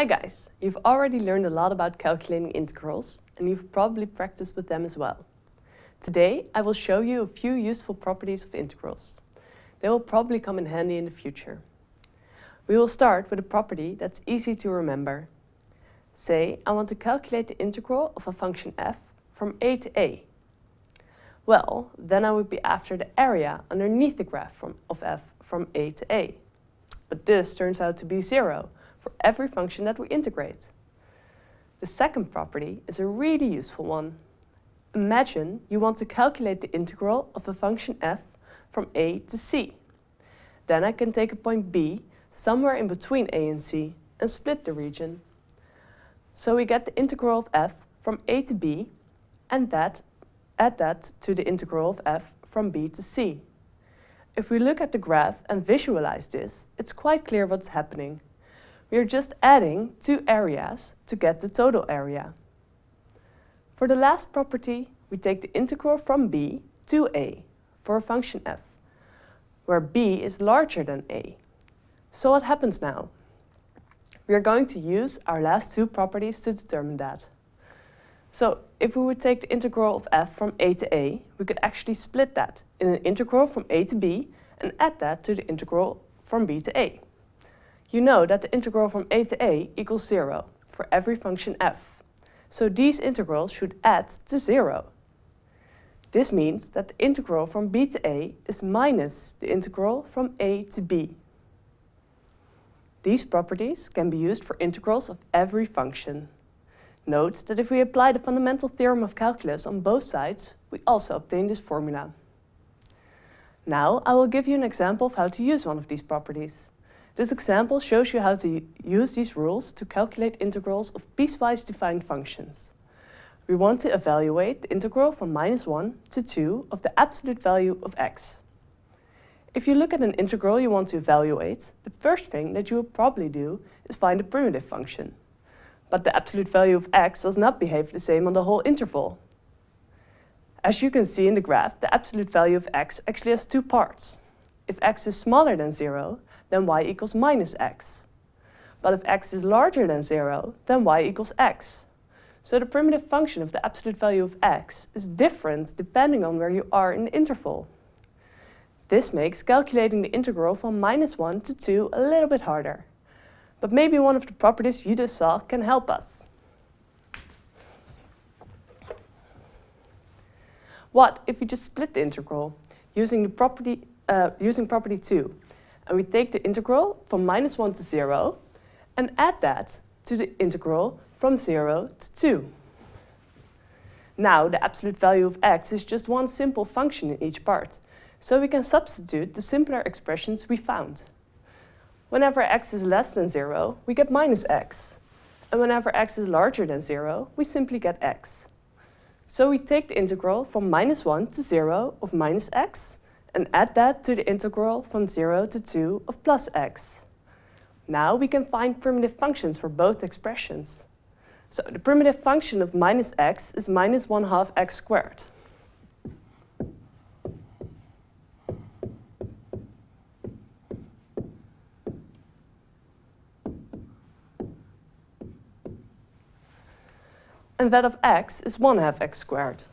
Hi guys! You've already learned a lot about calculating integrals and you've probably practiced with them as well. Today I will show you a few useful properties of integrals. They will probably come in handy in the future. We will start with a property that's easy to remember. Say I want to calculate the integral of a function f from a to a. Well, then I would be after the area underneath the graph from, of f from a to a. But this turns out to be zero, for every function that we integrate. The second property is a really useful one. Imagine you want to calculate the integral of a function f from a to c. Then I can take a point b somewhere in between a and c and split the region. So we get the integral of f from a to b and that, add that to the integral of f from b to c. If we look at the graph and visualize this, it's quite clear what's happening. We are just adding two areas to get the total area. For the last property, we take the integral from b to a for a function f, where b is larger than a. So what happens now? We are going to use our last two properties to determine that. So if we would take the integral of f from a to a, we could actually split that in an integral from a to b and add that to the integral from b to a you know that the integral from a to a equals 0 for every function f. So these integrals should add to 0. This means that the integral from b to a is minus the integral from a to b. These properties can be used for integrals of every function. Note that if we apply the fundamental theorem of calculus on both sides, we also obtain this formula. Now I will give you an example of how to use one of these properties. This example shows you how to use these rules to calculate integrals of piecewise defined functions. We want to evaluate the integral from minus 1 to 2 of the absolute value of x. If you look at an integral you want to evaluate, the first thing that you will probably do is find a primitive function. But the absolute value of x does not behave the same on the whole interval. As you can see in the graph, the absolute value of x actually has two parts. If x is smaller than 0, then y equals minus x. But if x is larger than 0, then y equals x. So the primitive function of the absolute value of x is different depending on where you are in the interval. This makes calculating the integral from minus 1 to 2 a little bit harder. But maybe one of the properties you just saw can help us. What if we just split the integral using, the property, uh, using property 2 and we take the integral from minus 1 to 0 and add that to the integral from 0 to 2. Now the absolute value of x is just one simple function in each part, so we can substitute the simpler expressions we found. Whenever x is less than 0, we get minus x. And whenever x is larger than 0, we simply get x. So we take the integral from minus 1 to 0 of minus x and add that to the integral from 0 to 2 of plus x. Now we can find primitive functions for both expressions. So the primitive function of minus x is minus 1 half x squared. And that of x is 1 half x squared.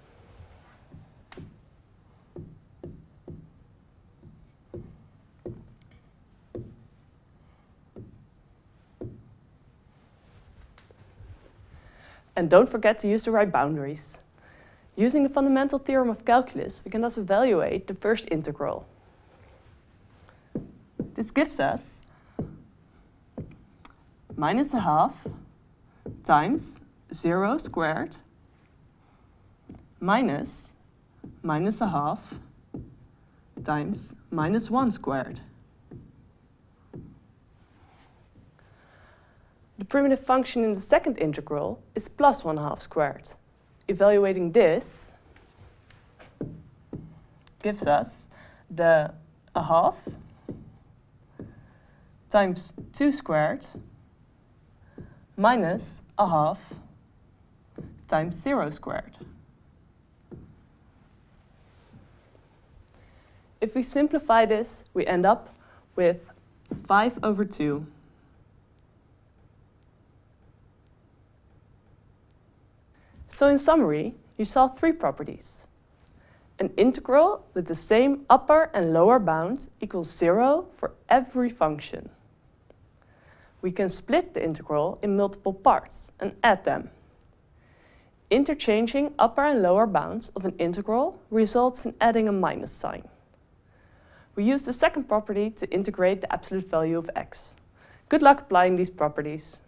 And don't forget to use the right boundaries. Using the fundamental theorem of calculus, we can thus evaluate the first integral. This gives us minus a half times 0 squared minus minus a half times minus 1 squared. The primitive function in the second integral is plus 1 half squared. Evaluating this gives us the a half times 2 squared minus a half times 0 squared. If we simplify this, we end up with 5 over 2 So in summary, you saw three properties. An integral with the same upper and lower bound equals zero for every function. We can split the integral in multiple parts and add them. Interchanging upper and lower bounds of an integral results in adding a minus sign. We use the second property to integrate the absolute value of x. Good luck applying these properties.